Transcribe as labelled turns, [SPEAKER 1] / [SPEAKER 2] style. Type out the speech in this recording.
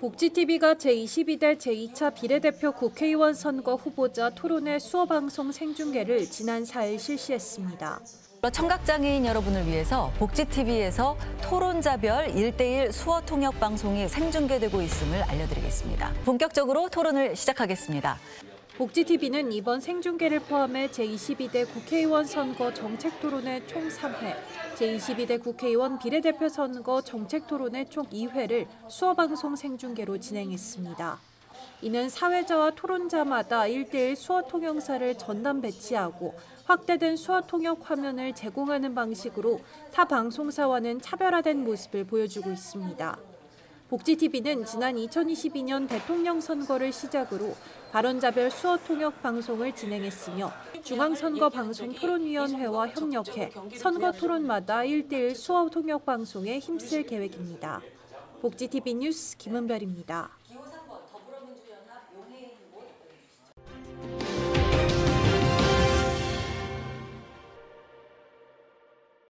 [SPEAKER 1] 복지TV가 제22대 제2차 비례대표 국회의원 선거 후보자 토론회 수어 방송 생중계를 지난 4일 실시했습니다.
[SPEAKER 2] 청각장애인 여러분을 위해서 복지TV에서 토론자별 1대1 수어 통역 방송이 생중계되고 있음을 알려드리겠습니다. 본격적으로 토론을 시작하겠습니다.
[SPEAKER 1] 복지TV는 이번 생중계를 포함해 제22대 국회의원 선거 정책 토론회 총 3회, 제22대 국회의원 비례대표 선거 정책 토론회 총 2회를 수어 방송 생중계로 진행했습니다. 이는 사회자와 토론자마다 1대1 수어 통역사를 전담 배치하고 확대된 수어 통역 화면을 제공하는 방식으로 타 방송사와는 차별화된 모습을 보여주고 있습니다. 복지TV는 지난 2022년 대통령 선거를 시작으로 발언자별 수어 통역 방송을 진행했으며 중앙선거방송토론위원회와 협력해 선거 토론마다 1대1 수어 통역 방송에 힘쓸 계획입니다. 복지TV 뉴스 김은별입니다.